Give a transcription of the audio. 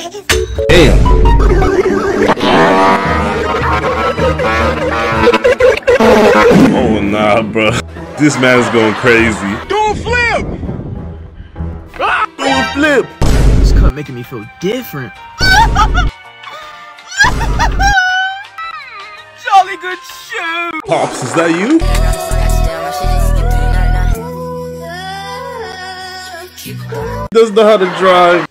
Damn. Oh nah, bro. This man is going crazy. Do a flip! Do a flip. This cut making me feel different. Jolly good shoe! Pops, is that you? Doesn't know how to drive.